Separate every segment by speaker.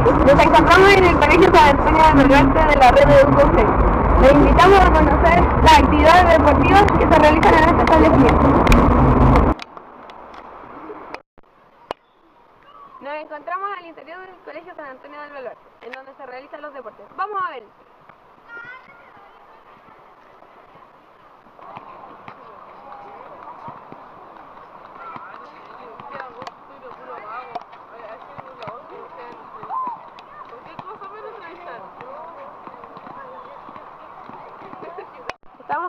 Speaker 1: Nos encontramos en el Colegio San Antonio del Norte de la red de UCC. Les invitamos a conocer las actividades deportivas que se realizan en este establecimiento. Nos encontramos al interior del Colegio San Antonio del Baluarte, en donde se realizan los deportes. Vamos a ver.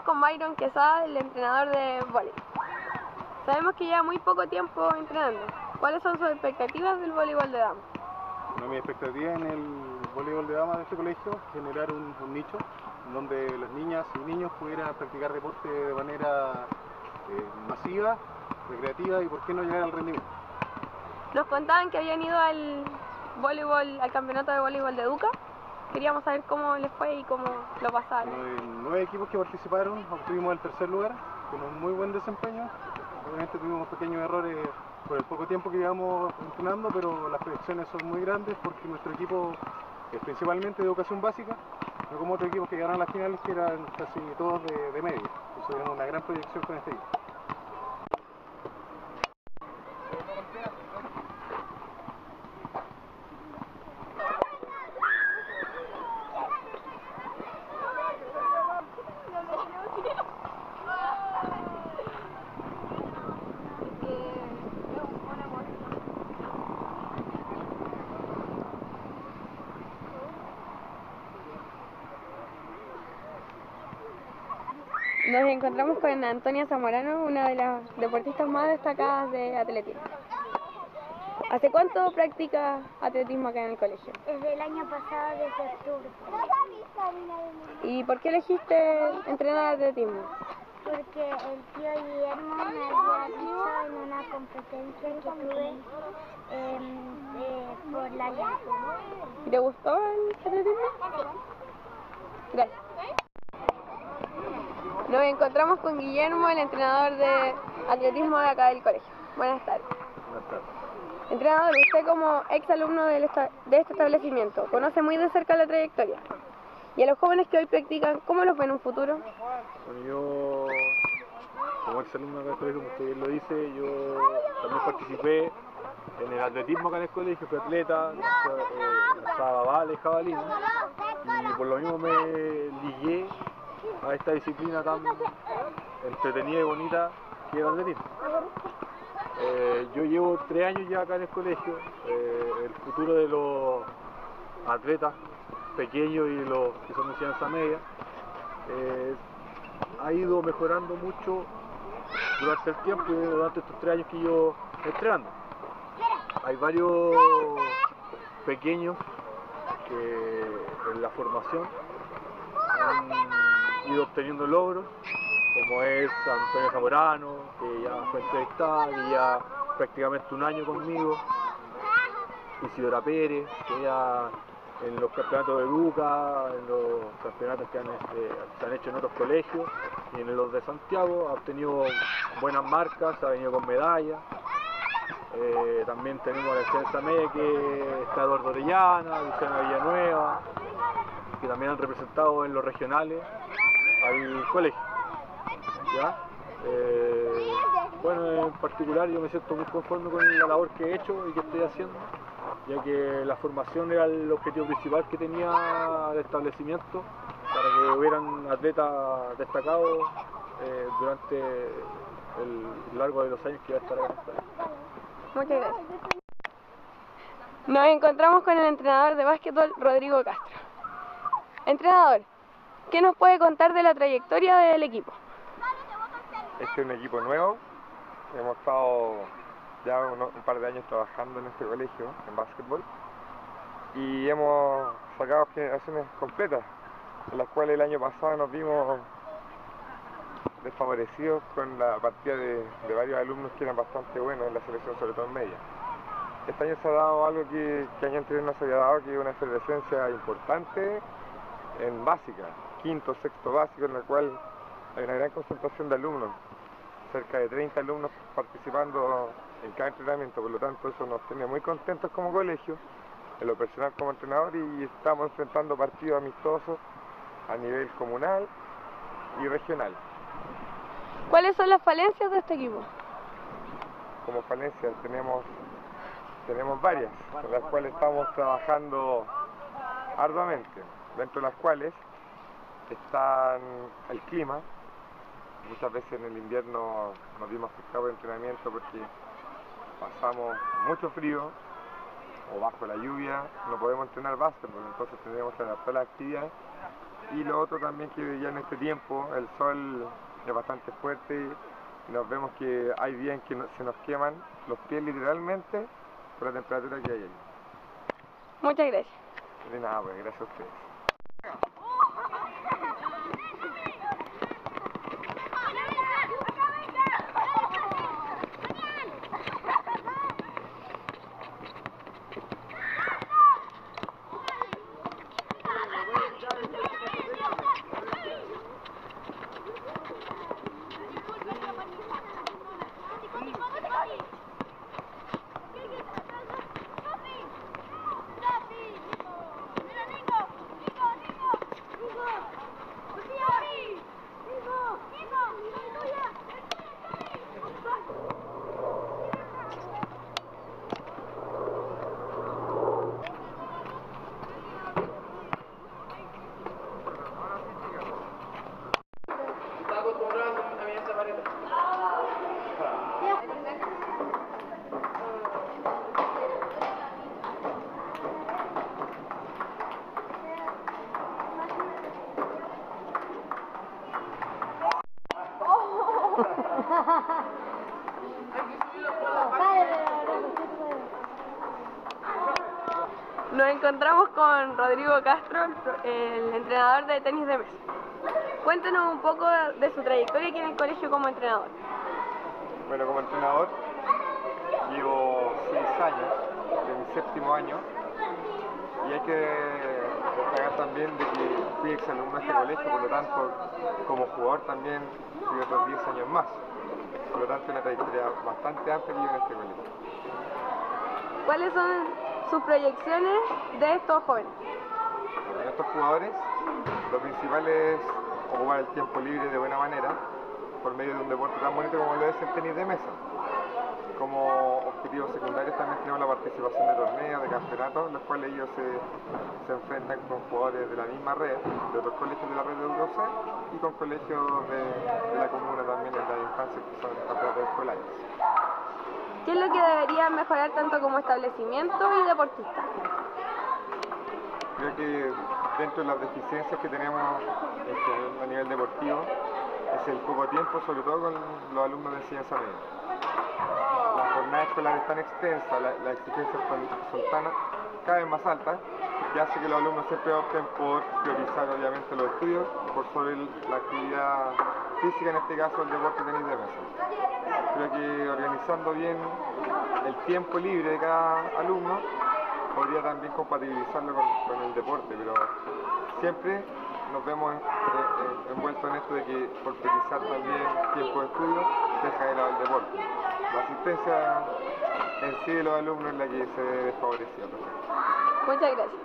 Speaker 1: Estamos con Byron Quesada, el entrenador de voleibol. Sabemos que lleva muy poco tiempo entrenando. ¿Cuáles son sus expectativas del voleibol de damas?
Speaker 2: Bueno, mi expectativa en el voleibol de damas de este colegio es generar un, un nicho donde las niñas y niños pudieran practicar deporte de manera eh, masiva, recreativa y por qué no llegar al rendimiento.
Speaker 1: Nos contaban que habían ido al voleibol, al campeonato de voleibol de Duca. Queríamos saber cómo les fue y cómo lo pasaron.
Speaker 2: Nueve equipos que participaron, obtuvimos el tercer lugar con un muy buen desempeño. Obviamente tuvimos pequeños errores por el poco tiempo que llevamos entrenando, pero las proyecciones son muy grandes porque nuestro equipo es principalmente de educación básica, no como otros equipos que ganaron las finales que eran casi todos de, de media. Entonces tenemos una gran proyección con este equipo.
Speaker 1: Nos encontramos con Antonia Zamorano, una de las deportistas más destacadas de atletismo. ¿Hace cuánto practica atletismo acá en el colegio?
Speaker 3: Desde el año pasado, desde octubre.
Speaker 1: ¿Y por qué elegiste entrenar atletismo?
Speaker 3: Porque el tío Guillermo me había dicho en una competencia que tuve em, eh, por la.
Speaker 1: ¿Y ¿Te gustó el atletismo? Gracias. Nos encontramos con Guillermo, el entrenador de atletismo de acá del colegio. Buenas tardes.
Speaker 2: Buenas tardes.
Speaker 1: Entrenador, usted como ex alumno de este establecimiento, conoce muy de cerca la trayectoria. Y a los jóvenes que hoy practican, ¿cómo los ven en un futuro?
Speaker 2: Bueno, yo, como ex alumno acá del colegio, como usted bien lo dice, yo también participé en el atletismo acá en el colegio, fui atleta, eh, lanzaba vale, jabalina, y por lo mismo me ligué a esta disciplina tan entretenida y bonita que es el atletismo. Eh, yo llevo tres años ya acá en el colegio, eh, el futuro de los atletas pequeños y los que son de enseñanza media, eh, ha ido mejorando mucho durante el tiempo, y durante estos tres años que yo entrenando. Hay varios pequeños que en la formación han ido obteniendo logros, como es Antonio Zamorano, que ya fue entrevistada, que ya prácticamente un año conmigo, Isidora Pérez, que ya en los campeonatos de Luca, en los campeonatos que han, este, se han hecho en otros colegios y en los de Santiago ha obtenido buenas marcas, ha venido con medallas. Eh, también tenemos a la Ciencia Media que está Eduardo Orellana, Luciana Villanueva, que también han representado en los regionales al colegio. ¿ya? Eh, bueno, en particular yo me siento muy conforme con la labor que he hecho y que estoy haciendo, ya que la formación era el objetivo principal que tenía el establecimiento para que hubieran atletas destacados eh, durante el largo de los años que va a estar acá.
Speaker 1: Muchas gracias. Nos encontramos con el entrenador de básquetbol, Rodrigo Castro. Entrenador, ¿qué nos puede contar de la trayectoria del equipo?
Speaker 4: Este es un equipo nuevo. Hemos estado ya un par de años trabajando en este colegio, en básquetbol. Y hemos sacado generaciones completas, en las cuales el año pasado nos vimos desfavorecidos con la partida de, de varios alumnos que eran bastante buenos en la selección, sobre todo en media. Este año se ha dado algo que, que año anterior no se había dado, que es una efervescencia importante en básica, quinto, sexto básico, en la cual hay una gran concentración de alumnos, cerca de 30 alumnos participando en cada entrenamiento, por lo tanto eso nos tiene muy contentos como colegio en lo personal como entrenador y estamos enfrentando partidos amistosos a nivel comunal y regional.
Speaker 1: ¿Cuáles son las falencias de este equipo?
Speaker 4: Como falencias tenemos, tenemos varias, con las cuales estamos trabajando arduamente, dentro de las cuales están el clima, muchas veces en el invierno nos vimos afectados de entrenamiento porque pasamos mucho frío o bajo la lluvia no podemos entrenar básquetbol, entonces tendríamos que adaptar las actividades. Y lo otro también que ya en este tiempo el sol es bastante fuerte y nos vemos que hay días que se nos queman los pies literalmente por la temperatura que hay ahí.
Speaker 1: Muchas gracias.
Speaker 4: De nada, pues gracias a ustedes.
Speaker 1: Nos encontramos con Rodrigo Castro, el entrenador de tenis de mesa. Cuéntanos un poco de su trayectoria aquí en el colegio como entrenador.
Speaker 4: Bueno, como entrenador llevo seis años, de mi séptimo año, y hay que destacar también de que fui exalumno de este colegio, por lo tanto, como jugador también fui otros 10 años más. Por lo tanto, una trayectoria bastante amplia en este colegio.
Speaker 1: ¿Cuáles son sus proyecciones de estos jóvenes?
Speaker 4: En estos jugadores, lo principal es ocupar el tiempo libre de buena manera por medio de un deporte tan bonito como lo es el tenis de mesa. Como objetivos secundarios también tenemos la participación de torneos, de campeonatos, los cuales ellos se, se enfrentan con jugadores de la misma red, de otros colegios de la red de UC y con colegios de, de la comuna también en la infancia que son campeonatos escolares.
Speaker 1: ¿Qué es lo que debería mejorar tanto como establecimiento y deportista?
Speaker 4: Creo que dentro de las deficiencias que tenemos este, a nivel deportivo es el poco tiempo, sobre todo con los alumnos de enseñanza media. La jornada escolar es tan extensa, la- las exigencias son, tan cada vez más altas, que hace que los alumnos siempre opten por priorizar obviamente los estudios por sobre la actividad física, en este caso el deporte tenis de mesa. Creo que organizando bien el tiempo libre de cada alumno podría también compatibilizarlo con, el deporte, pero siempre nos vemos en- en- envueltos en esto de que por priorizar también tiempo de estudio deja de lado el deporte. La asistencia en sí de los alumnos es la que se pues.
Speaker 1: Muchas gracias.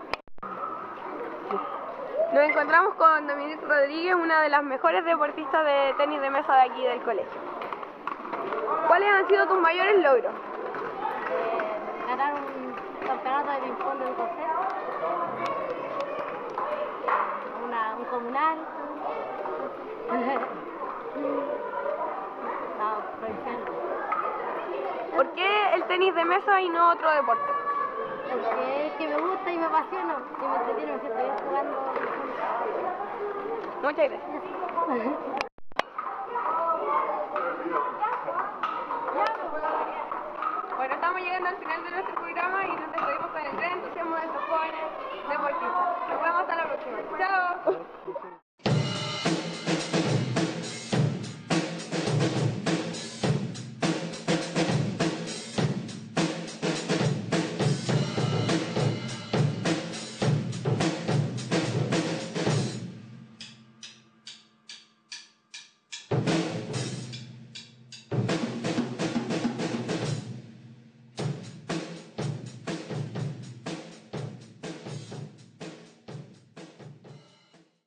Speaker 1: Nos encontramos con Dominique Rodríguez, una de las mejores deportistas de tenis de mesa de aquí del colegio. ¿Cuáles han sido tus mayores logros?
Speaker 3: Eh, ganar un campeonato de ping-pong del consejo, una, un comunal, no, provincial,
Speaker 1: ¿Por qué el tenis de mesa y no otro deporte?
Speaker 3: porque es que me gusta y me apasiona, y me entretiene, me siento bien jugando.
Speaker 1: Muchas gracias. Bueno, estamos llegando al final de nuestro programa y nos despedimos con el gran entusiasmo de estos jóvenes deportistas. Nos vemos hasta la próxima. ¡Chao!